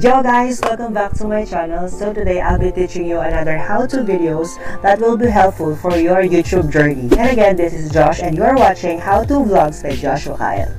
Yo guys, welcome back to my channel. So today I'll be teaching you another how-to videos that will be helpful for your YouTube journey. And again, this is Josh and you are watching How To Vlogs by Joshua Kyle.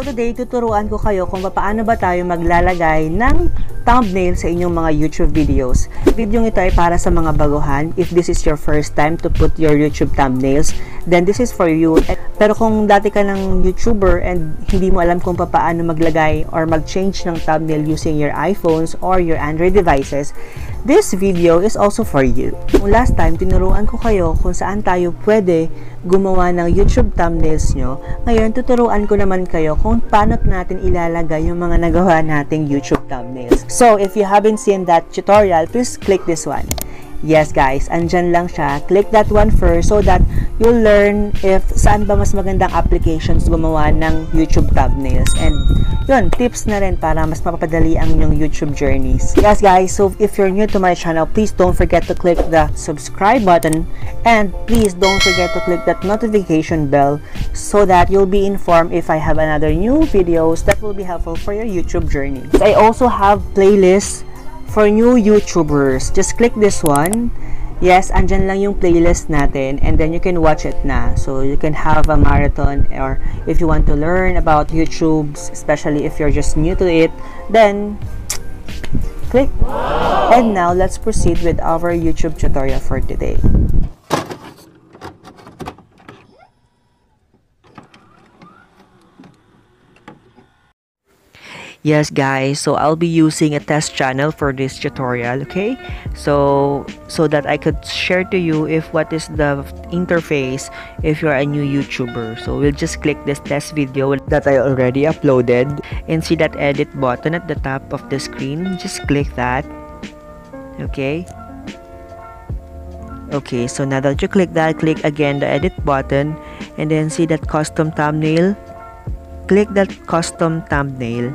So today, tuturuan ko kayo kung paano ba tayo maglalagay ng thumbnail sa inyong mga YouTube videos. Video ito ay para sa mga baguhan. If this is your first time to put your YouTube thumbnails, then this is for you. Pero kung dati ka ng YouTuber and hindi mo alam kung paano maglagay or mag-change ng thumbnail using your iPhones or your Android devices, this video is also for you. Kung last time, tinuruan ko kayo kung saan tayo pwede gumawa ng YouTube thumbnails nyo. Ngayon, tuturuan ko naman kayo kung paano natin ilalagay yung mga nagawa nating YouTube thumbnails. So, if you haven't seen that tutorial, please click this one. Yes guys, andyan lang siya. Click that one first so that you'll learn if saan ba mas magandang applications gumawa ng YouTube thumbnails. And yun, tips na rin para mas mapapadali ang inyong YouTube journeys. Yes guys, so if you're new to my channel, please don't forget to click the subscribe button and please don't forget to click that notification bell so that you'll be informed if I have another new videos that will be helpful for your YouTube journey. I also have playlists for new YouTubers. Just click this one. Yes, andyan lang yung playlist natin and then you can watch it na. So you can have a marathon or if you want to learn about YouTube, especially if you're just new to it, then click. And now let's proceed with our YouTube tutorial for today. Yes guys. So i'll be using a test channel for this tutorial okay? So so that i could share to you if what is the interface if you're a new youtuber. So we'll just click this test video that i already uploaded and see that edit button at the top of the screen. Just click that okay? Okay so now that you click that click again the edit button and then see that custom thumbnail. Click that custom thumbnail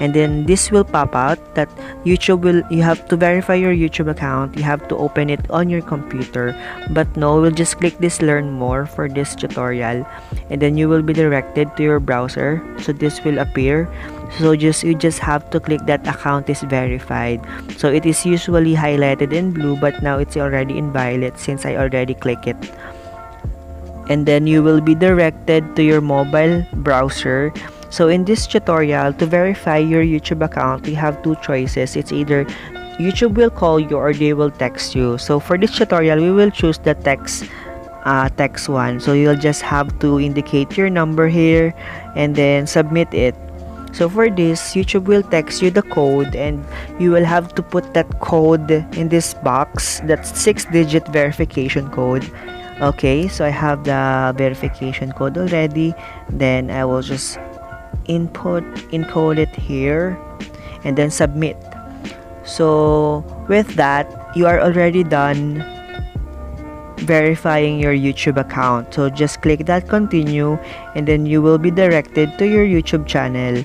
and then this will pop out that YouTube will you have to verify your YouTube account. You have to open it on your computer. But no we'll just click this learn more for this tutorial. And then you will be directed to your browser. So this will appear. So just you just have to click that account is verified. So it is usually highlighted in blue but now it's already in violet since I already click it. And then you will be directed to your mobile browser so in this tutorial, to verify your YouTube account, you have two choices. It's either YouTube will call you or they will text you. So for this tutorial, we will choose the text uh, text one. So you'll just have to indicate your number here and then submit it. So for this, YouTube will text you the code and you will have to put that code in this box. That's 6-digit verification code. Okay, so I have the verification code already. Then I will just input encode it here and then submit. So with that you are already done verifying your YouTube account. So just click that continue and then you will be directed to your YouTube channel.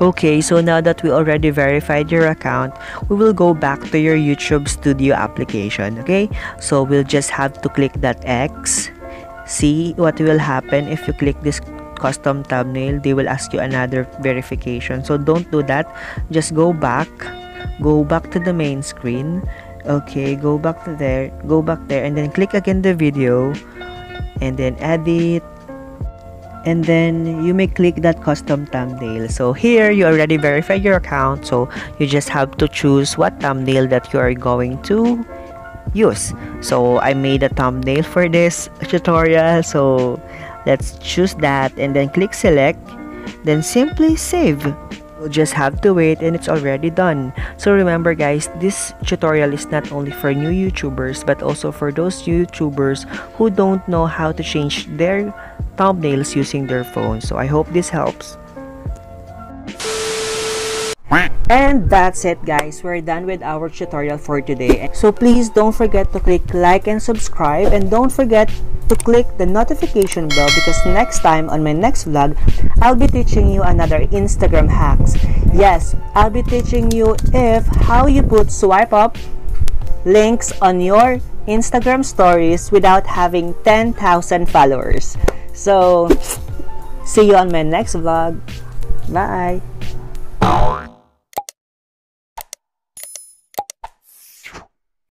Okay so now that we already verified your account we will go back to your YouTube studio application okay? So we'll just have to click that X. See what will happen if you click this custom thumbnail they will ask you another verification. So don't do that. Just go back. Go back to the main screen. Okay go back to there. Go back there and then click again the video. And then edit and then you may click that custom thumbnail. So here you already verified your account. So you just have to choose what thumbnail that you are going to use. So i made a thumbnail for this tutorial. So let's choose that and then click select then simply save We'll just have to wait and it's already done. So remember guys, this tutorial is not only for new YouTubers but also for those YouTubers who don't know how to change their thumbnails using their phone. So I hope this helps. And that's it guys. We're done with our tutorial for today. So please don't forget to click like and subscribe and don't forget to click the notification bell because next time on my next vlog, I'll be teaching you another Instagram hacks. Yes, I'll be teaching you if how you put swipe up links on your Instagram stories without having 10,000 followers. So, see you on my next vlog. Bye!